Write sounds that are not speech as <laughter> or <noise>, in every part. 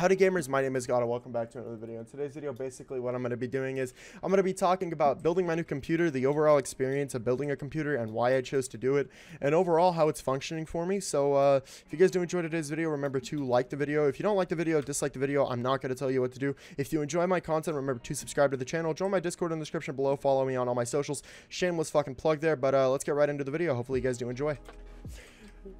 Howdy gamers, my name is Gxdda welcome back to another video. In today's video, basically what I'm going to be doing is I'm going to be talking about building my new computer, the overall experience of building a computer and why I chose to do it, and overall how it's functioning for me. So uh, if you guys do enjoy today's video, remember to like the video. If you don't like the video, dislike the video, I'm not going to tell you what to do. If you enjoy my content, remember to subscribe to the channel, join my Discord in the description below, follow me on all my socials. Shameless fucking plug there, but uh, let's get right into the video. Hopefully you guys do enjoy.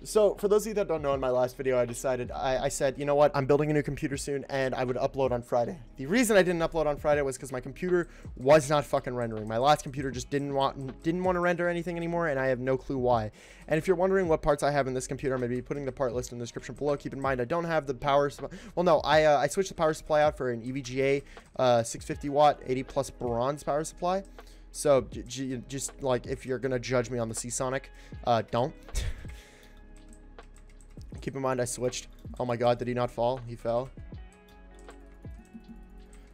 So, for those of you that don't know, in my last video, I decided, I, I, said, you know what, I'm building a new computer soon, and I would upload on Friday. The reason I didn't upload on Friday was because my computer was not fucking rendering. My last computer just didn't want, didn't want to render anything anymore, and I have no clue why. And if you're wondering what parts I have in this computer, I'm going to be putting the part list in the description below. Keep in mind, I don't have the power, well, no, I, uh, I switched the power supply out for an EVGA uh, 650 watt, 80 plus bronze power supply. So, just, like, if you're going to judge me on the Seasonic, uh, don't. <laughs> Keep in mind I switched. Oh my god, did he not fall? He fell.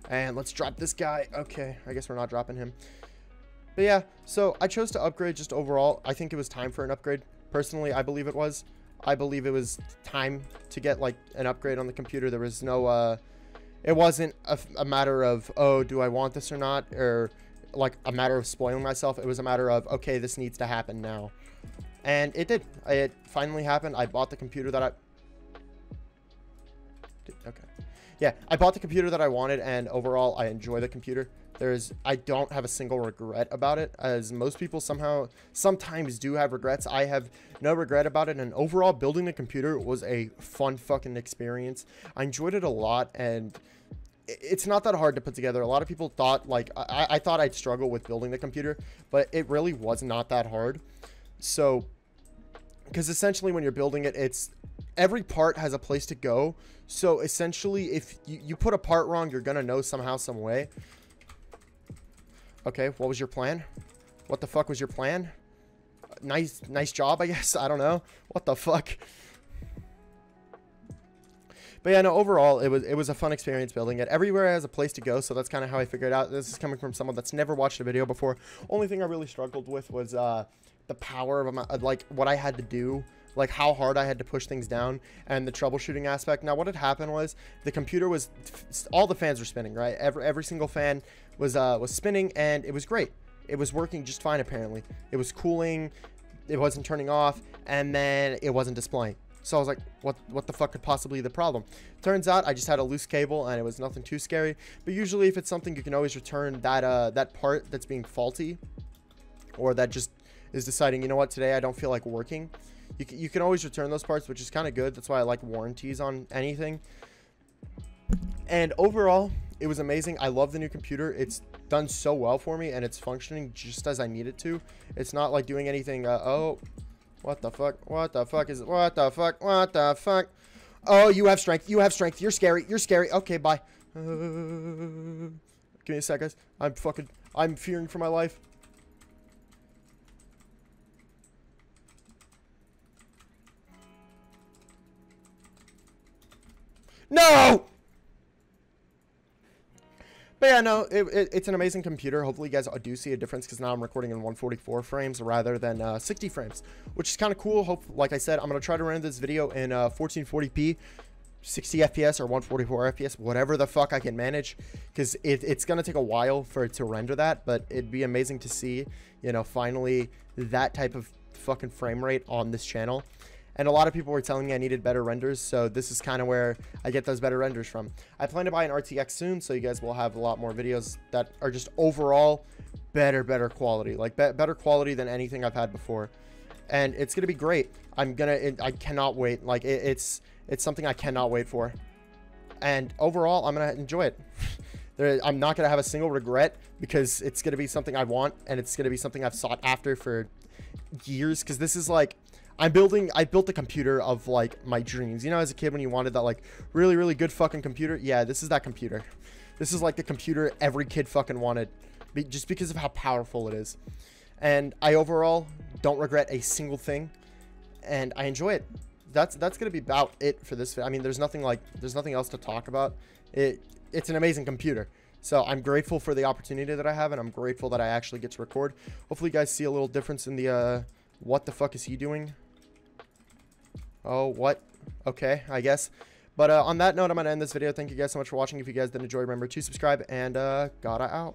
And let's drop this guy. Okay, I guess we're not dropping him. But yeah, so I chose to upgrade just overall. I think it was time for an upgrade. Personally, I believe it was. I believe it was time to get like an upgrade on the computer. There was no, uh, it wasn't a, a matter of, oh, do I want this or not? Or like a matter of spoiling myself. It was a matter of, okay, this needs to happen now. And it did. It finally happened. I bought the computer that I... Okay. Yeah, I bought the computer that I wanted, and overall, I enjoy the computer. There's, I don't have a single regret about it, as most people somehow, sometimes do have regrets. I have no regret about it, and overall, building the computer was a fun fucking experience. I enjoyed it a lot, and it's not that hard to put together. A lot of people thought, like, I, I thought I'd struggle with building the computer, but it really was not that hard. So, because essentially when you're building it, it's every part has a place to go. So essentially, if you, you put a part wrong, you're going to know somehow, some way. Okay, what was your plan? What the fuck was your plan? Nice, nice job, I guess. <laughs> I don't know. What the fuck? But yeah, no, overall, it was it was a fun experience building it. Everywhere has a place to go, so that's kind of how I figured out. This is coming from someone that's never watched a video before. Only thing I really struggled with was uh, the power of my, like what I had to do like how hard I had to push things down and the troubleshooting aspect. Now, what had happened was the computer was all the fans were spinning, right? Every every single fan was uh was spinning and it was great. It was working just fine apparently. It was cooling, it wasn't turning off, and then it wasn't displaying. So I was like, what what the fuck could possibly be the problem? Turns out I just had a loose cable and it was nothing too scary. But usually if it's something you can always return that uh that part that's being faulty or that just is deciding, you know what, today I don't feel like working. You can, you can always return those parts, which is kind of good. That's why I like warranties on anything. And overall, it was amazing. I love the new computer. It's done so well for me, and it's functioning just as I need it to. It's not like doing anything, uh, oh, what the fuck? What the fuck is it? What the fuck? What the fuck? Oh, you have strength. You have strength. You're scary. You're scary. Okay, bye. Uh, <sighs> give me a sec, guys. I'm fucking, I'm fearing for my life. No! But yeah, no, it, it, it's an amazing computer. Hopefully you guys do see a difference because now I'm recording in 144 frames rather than uh, 60 frames, which is kind of cool. Hope, like I said, I'm going to try to render this video in uh, 1440p, 60 FPS or 144 FPS, whatever the fuck I can manage because it, it's going to take a while for it to render that, but it'd be amazing to see, you know, finally that type of fucking frame rate on this channel. And a lot of people were telling me I needed better renders, so this is kind of where I get those better renders from. I plan to buy an RTX soon, so you guys will have a lot more videos that are just overall better, better quality. Like, be better quality than anything I've had before. And it's going to be great. I'm going to, I cannot wait. Like, it, it's, it's something I cannot wait for. And overall, I'm going to enjoy it. <laughs> There, I'm not going to have a single regret because it's going to be something I want and it's going to be something I've sought after for years because this is like I'm building, I built the computer of like my dreams. You know, as a kid when you wanted that like really, really good fucking computer. Yeah, this is that computer. This is like the computer every kid fucking wanted just because of how powerful it is. And I overall don't regret a single thing and I enjoy it. That's that's going to be about it for this. I mean, there's nothing like there's nothing else to talk about. It it's an amazing computer. So I'm grateful for the opportunity that I have, and I'm grateful that I actually get to record. Hopefully, you guys see a little difference in the, uh, what the fuck is he doing? Oh, what? Okay, I guess. But uh, on that note, I'm going to end this video. Thank you guys so much for watching. If you guys did enjoy, remember to subscribe and uh, Gxdda out.